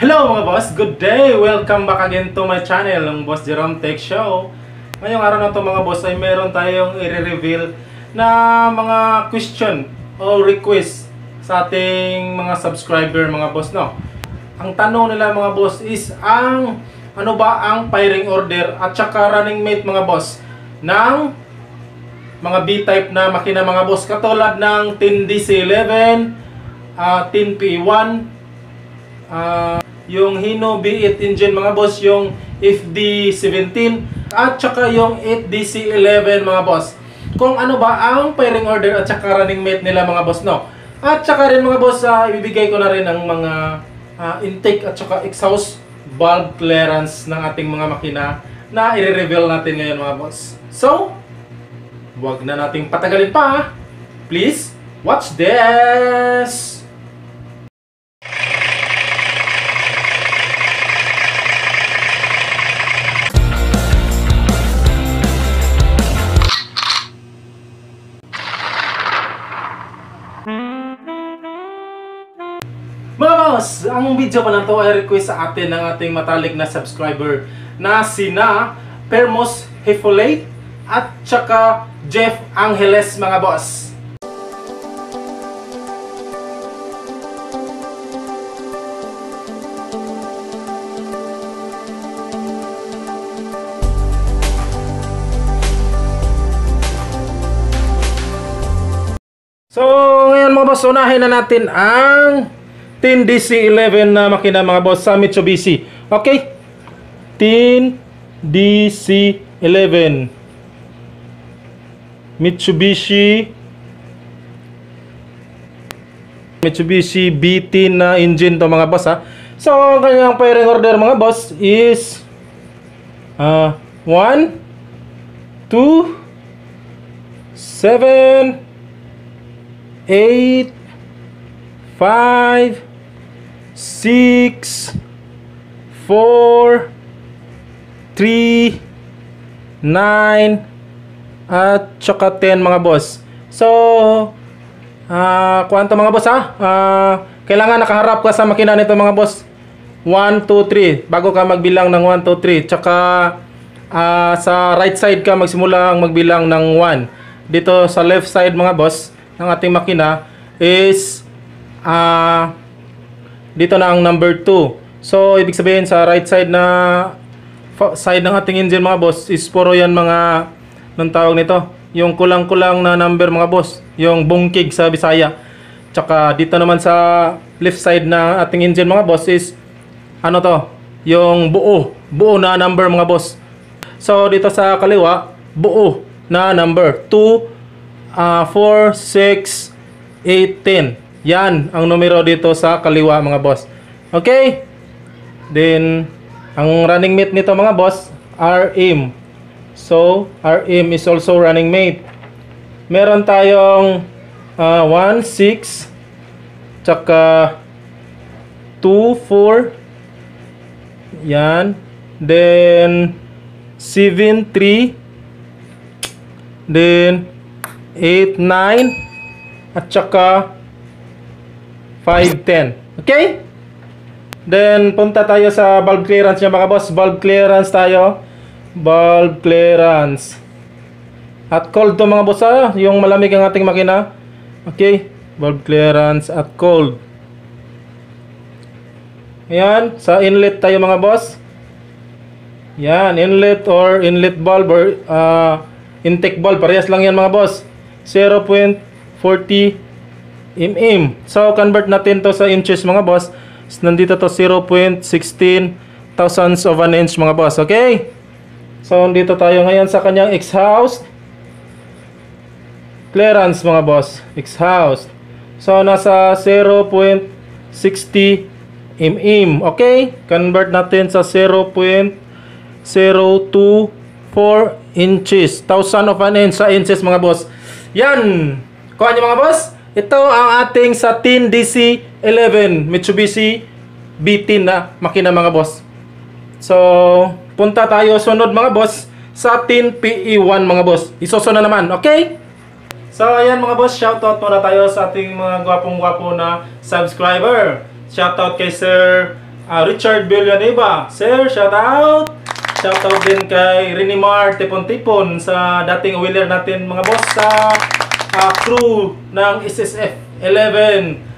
Hello mga boss, good day! Welcome back again to my channel, ang Boss Jerome Tech Show. Ngayong araw na to mga boss ay meron tayong i-reveal na mga question o request sa ating mga subscriber mga boss no. Ang tanong nila mga boss is ang ano ba ang firing order at saka running mate mga boss ng mga B-type na makina mga boss katulad ng 10DC11, uh, 10P1, uh, yung Hino B8 engine mga boss, yung FD17 at saka yung 8DC11 mga boss. Kung ano ba ang firing order at saka running mate nila mga boss no. At saka rin mga boss, uh, ibibigay ko na rin ang mga uh, intake at saka exhaust valve clearance ng ating mga makina na i-reveal natin ngayon mga boss. So, Huwag na nating patagalin pa. Please, watch this! Mga boss, ang video pa na to ay request sa atin ng ating matalik na subscriber na sina Permos Hefolate at saka Jeff Angeles mga boss. So, ngayon mga boss, unahin na natin ang 10DC11 na makina mga boss sa Mitsubishi. Okay? 10DC11 Mitsubishi Mitsubishi BT na engine to mga boss ha. So, ang kanyang firing order mga boss is uh, 1 2 7 8 5 6 4 3 9 at saka 10 mga boss. So, uh, kuwanto mga boss ha? Uh, kailangan nakaharap ka sa makina nito mga boss. 1, 2, 3. Bago ka magbilang ng 1, 2, 3. Tsaka uh, sa right side ka magsimula ang magbilang ng 1. Dito sa left side mga boss ng ating makina is uh, dito na ang number 2. So, ibig sabihin sa right side na side ng ating engine mga boss is puro yan mga ng tawag nito? Yung kulang-kulang na number mga boss. Yung bungkig sa Bisaya. Tsaka dito naman sa left side na ating engine mga boss is ano to? Yung buo. Buo na number mga boss. So dito sa kaliwa buo na number. 2 uh, 4 6 8 10 yan ang numero dito sa kaliwa mga boss. Okay? Then, ang running mate nito mga boss, RM. So, RM is also running mate. Meron tayong uh, 1, 6, tsaka 2, 4, yan. Then, 7, 3, then, 8, 9, at tsaka 510. Okay? Then, punta tayo sa valve clearance niya mga boss. Valve clearance tayo. Valve clearance. At cold to mga boss ah. Yung malamig ang ating makina. Okay? Valve clearance at cold. Ayan. Sa inlet tayo mga boss. Yan. Inlet or inlet valve or uh, intake valve. Parehas lang yan mga boss. 0.40 mm. So, convert natin to sa inches mga boss. Nandito to 0.16 thousandths of an inch mga boss. Okay? So, nandito tayo ngayon sa kanyang exhaust. Clearance mga boss. Exhaust. So, nasa 0.60 mm. Okay? Convert natin sa 0.024 inches. Thousand of an inch sa inches mga boss. Yan! Kuha niyo mga boss? Ito ang ating sa 10DC11 Mitsubishi B10 na makina mga boss. So, punta tayo sunod mga boss sa 10PE1 mga boss. Isoso na naman, okay? So, ayan mga boss, shoutout muna tayo sa ating mga gwapong-gwapo na subscriber. Shoutout kay Sir Ah, Richard Villanueva. Sir, shout out. Shout out din kay Renimar Tipon-Tipon sa dating wheeler natin mga boss sa ah, crew ng SSF 11.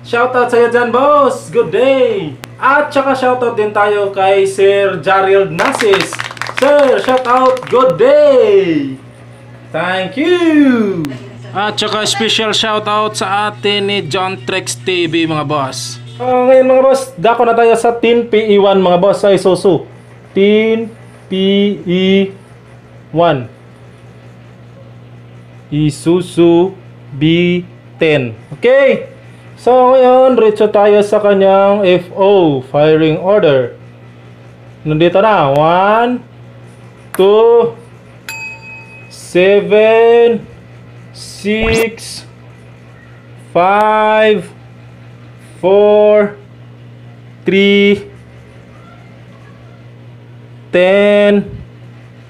Shout out sa iyo dyan, boss. Good day. At saka shout out din tayo kay Sir Jarild Nasis. Sir, shout out. Good day. Thank you. At saka special shout out sa atin ni John Trex TV mga boss. Oh, ngayon mga boss, dako na tayo sa Tin PE1 mga boss sa Isuzu. Tin PE1. Isuzu B10. Okay. So ngayon, diretso tayo sa kanyang FO, firing order. Nandito na. 1, 2, 7, 6, 5, 4, 3, 10,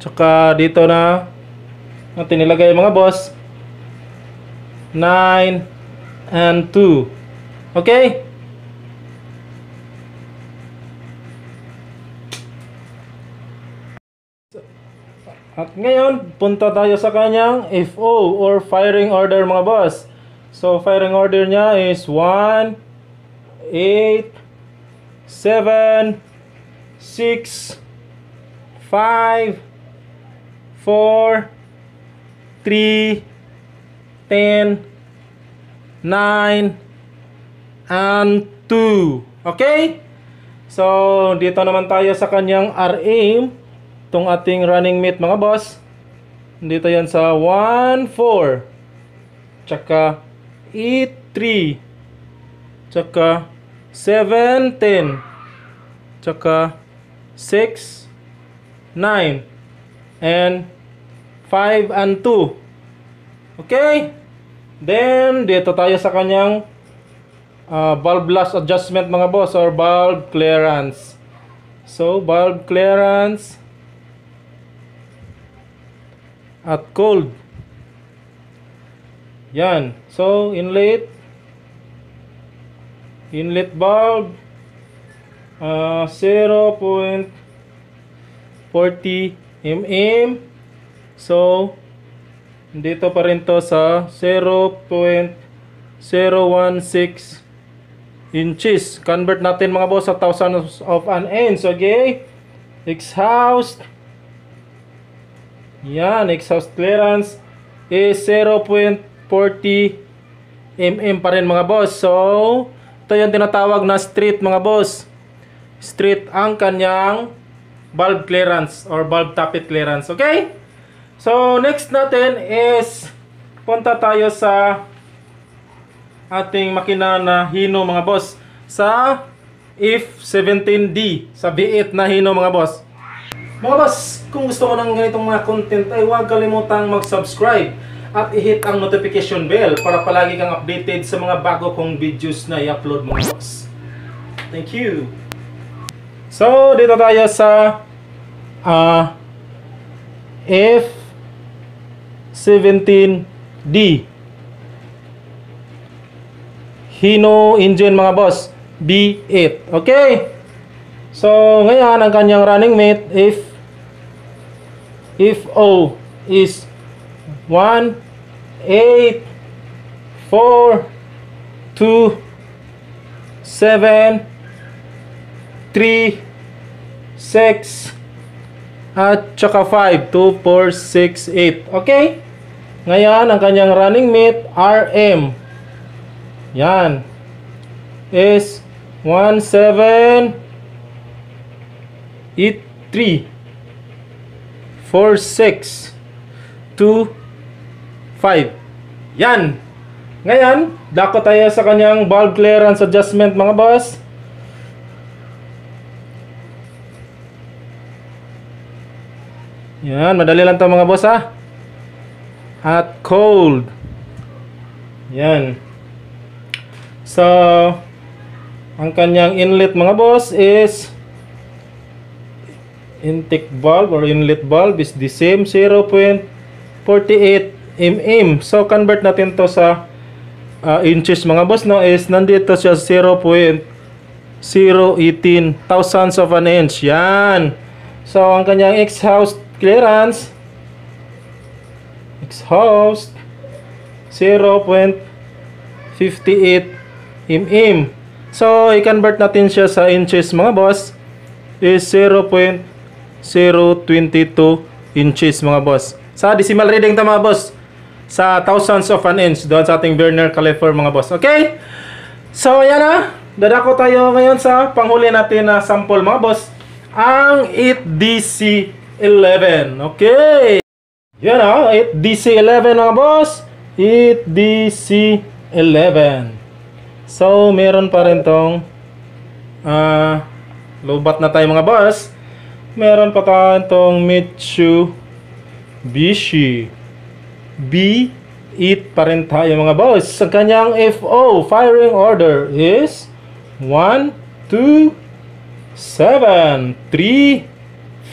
tsaka dito na natin nilagay mga boss, 9, and 2. Okay? At ngayon, punta tayo sa kanyang FO or firing order mga boss. So, firing order niya is 1, 8, 7, 6, 5, 4, 3, 10, 9, and 2. Okay? So, dito naman tayo sa kanyang R-aim itong ating running mate mga boss. Dito yan sa 1, 4. Tsaka 8, 3. Tsaka 7, 10. Tsaka 6, 9. And 5 and 2. Okay? Then, dito tayo sa kanyang uh, bulb blast adjustment mga boss or bulb clearance. So, bulb clearance at cold. Yan. So, inlet inlet bulb uh, 0.40 mm. So, dito pa rin to sa 0.016 inches. Convert natin mga boss sa thousands of an inch. Okay? Exhaust yan, exhaust clearance is 0.40 mm pa rin mga boss. So, ito yung tinatawag na street mga boss. Street ang kanyang bulb clearance or bulb tappet clearance. Okay? So, next natin is punta tayo sa ating makina na Hino mga boss sa if 17D sa V8 na Hino mga boss. Mga boss, kung gusto mo ng ganitong mga content ay huwag kalimutang mag-subscribe at i-hit ang notification bell para palagi kang updated sa mga bago kong videos na i-upload mga boss. Thank you! So, dito tayo sa uh, F17D Hino engine mga boss. B8 okay. So ngayon ang kanyang running mate if if O is 1, 8, 4, 2, 7, 3, 6, at saka 5, 2, 4, 6, 8. Okay? Ngayon, ang kanyang running mate, RM. Yan. Is 1, 7, 8, 3. 4, 6, 2, 5. Yan. Ngayon, dako tayo sa kanyang valve clearance adjustment mga boss. Yan, madali lang to mga boss ha. At cold. Yan. So, ang kanyang inlet mga boss is intake valve or inlet valve is the same 0.48 mm. So convert natin to sa uh, inches mga boss no is nandito siya 0.48 018 thousandths of an inch. Yan. So, ang kanyang exhaust clearance, exhaust, 0.58 mm. So, i-convert natin siya sa inches mga boss is 0.022 inches mga boss. Sa decimal reading to mga boss, sa thousandths of an inch doon sa ating Vernier caliper mga boss. Okay? So, ayan na. Dadako tayo ngayon sa panghuli natin na sample mga boss. Ang 8DC11. Okay. Yan na. 8DC11 mga boss. 8DC11. So, meron pa rin tong ah lobat na tayo mga boss. Meron pa tayo tong Mitsubishi. B8 pa rin tayo mga boss. Sa kanyang FO, firing order is 1, 2, 7, 3,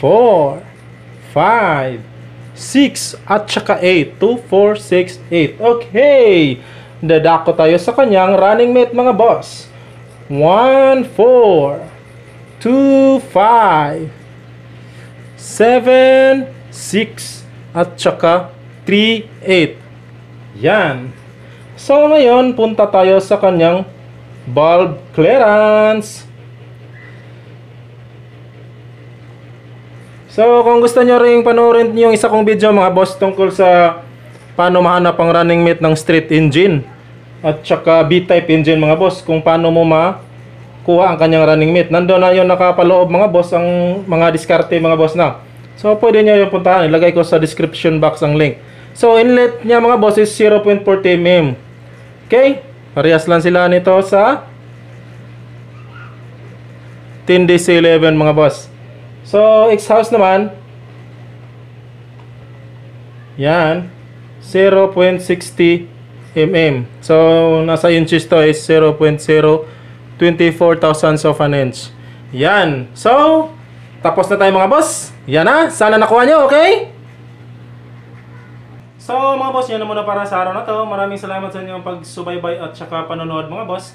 4, 5, 6, at saka 8. 2, 4, 6, 8. Okay! Dadako tayo sa kanyang running mate mga boss. 1, 4, 2, 5, 7, 6, at saka 3, 8. Yan. So ngayon, punta tayo sa kanyang bulb clearance. So kung gusto nyo rin panoorin yung isa kong video mga boss tungkol sa paano mahanap ang running mate ng street engine at saka B-type engine mga boss kung paano mo makuha ang kanyang running mate. Nandoon na yung nakapaloob mga boss ang mga diskarte mga boss na. So pwede nyo yung puntahan. Ilagay ko sa description box ang link. So inlet niya mga boss is 0.40 mm. Okay? Parehas lang sila nito sa 10DC11 mga boss. So exhaust naman yan 0.60 mm. So nasa inches to is 0.024 thousandths of an inch. Yan. So tapos na tayo mga boss. Yan na. Sana nakuha nyo, okay? So mga boss, yan na muna para sa araw na to. Maraming salamat sa inyong pagsubaybay at saka panonood mga boss.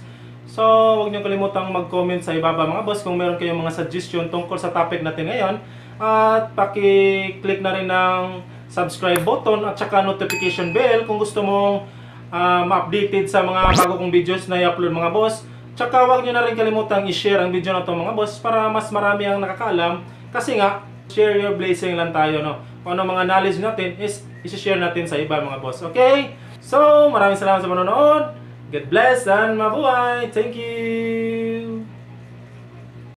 So huwag niyo kalimutang mag-comment sa ibaba mga boss kung meron kayong mga suggestion tungkol sa topic natin ngayon. At paki-click na rin ng subscribe button at saka notification bell kung gusto mong ah, ma-updated sa mga bago kong videos na i-upload mga boss. Tsaka huwag nyo na rin kalimutang i-share ang video na to mga boss para mas marami ang nakakaalam. Kasi nga, share your blessing lang tayo, no? Kung ano mga knowledge natin is isi-share natin sa iba mga boss. Okay? So, maraming salamat sa panonood. God bless and mabuhay. Thank you.